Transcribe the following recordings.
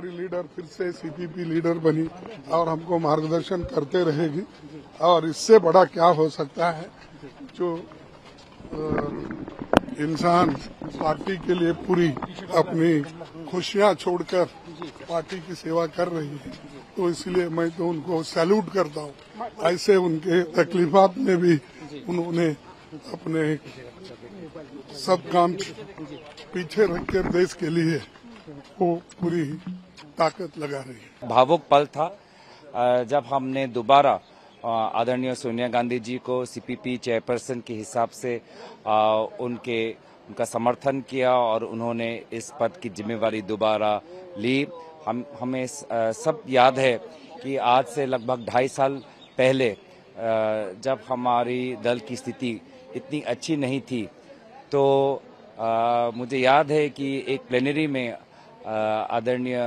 हमारी लीडर फिर से सीपीपी लीडर बनी और हमको मार्गदर्शन करते रहेगी। और इससे बड़ा क्या हो सकता है? जो इंसान पार्टी के लिए पूरी अपनी खुशियाँ छोड़कर पार्टी की सेवा कर रही है तो इसलिए मैं तो उनको सैल्यूट करता हूँ। ऐसे उनके तकलीफात में भी उन्होंने अपने सब काम पीछे रखकर देश के लिए वो पूरी ताकत लगा रही है। भावुक पल था। जब हमने दोबारा आदरणीय सोनिया गांधी जी को सीपीपी चेयरपर्सन के हिसाब से उनके, उनका समर्थन किया और उन्होंने इस पद की जिम्मेवारी दोबारा ली। हम, हमें सब याद है कि आज से लगभग ढाई साल पहले जब हमारी दल की स्थिति इतनी अच्छी नहीं थी तो मुझे याद है कि एक प्लेनरी में आदरणीय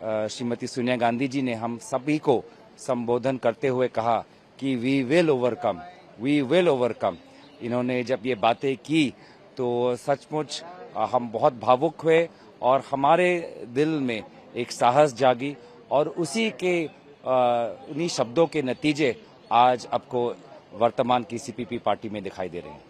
श्रीमती सोनिया गांधी जी ने हम सभी को संबोधन करते हुए कहा कि we will overcome we will overcome इन्होंने जब ये बातें की तो सचमुच हम बहुत भावुक हुए और हमारे दिल में एक साहस जागी और उसी के उन्हीं शब्दों के नतीजे आज आपको वर्तमान की सीपीपी पार्टी में दिखाई दे रहे हैं।